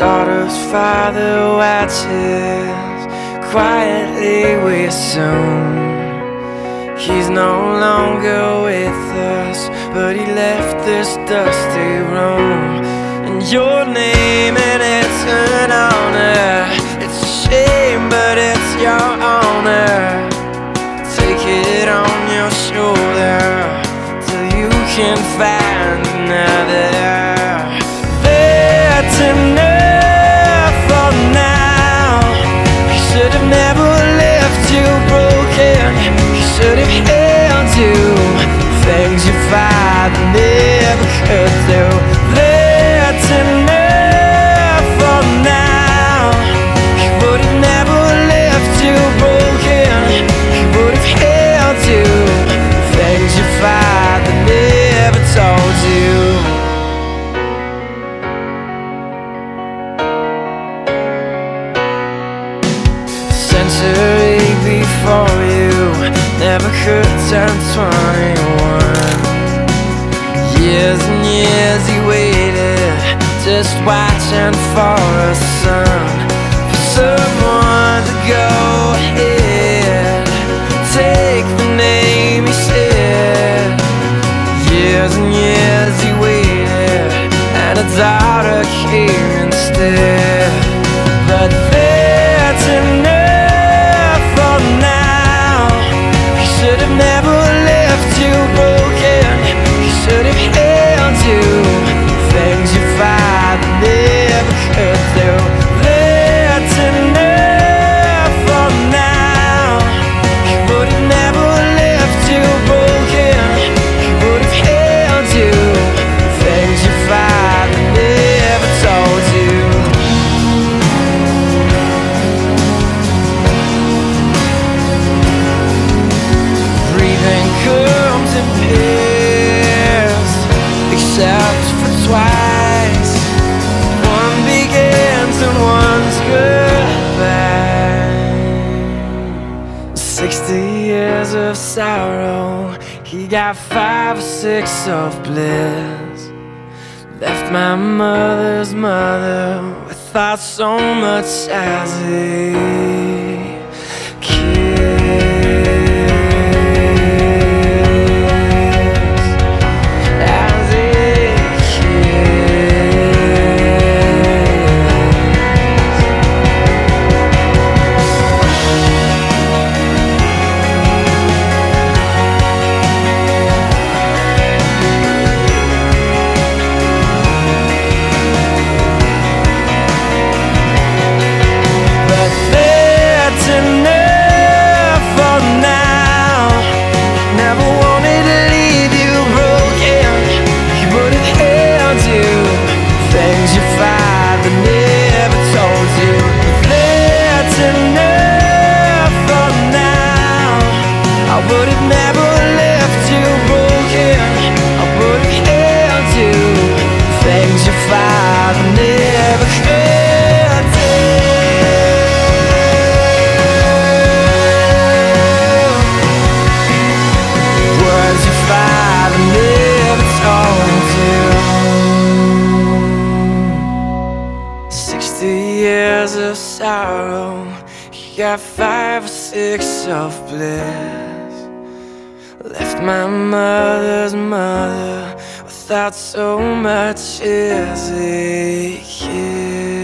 daughter's father watches. Quietly we assume he's no longer with us but he left this dusty room. And your name and it's an honor. It's a shame but it's your honor. Take it on your shoulder till you can find century before you. Never could turn 21 Years and years he waited Just watching for a son For someone to go ahead Take the name he said. Years and years he waited And a daughter came instead. But sorrow, he got five or six of bliss. Left my mother's mother without so much as a got five or six of bliss. Left my mother's mother without so much as a kiss.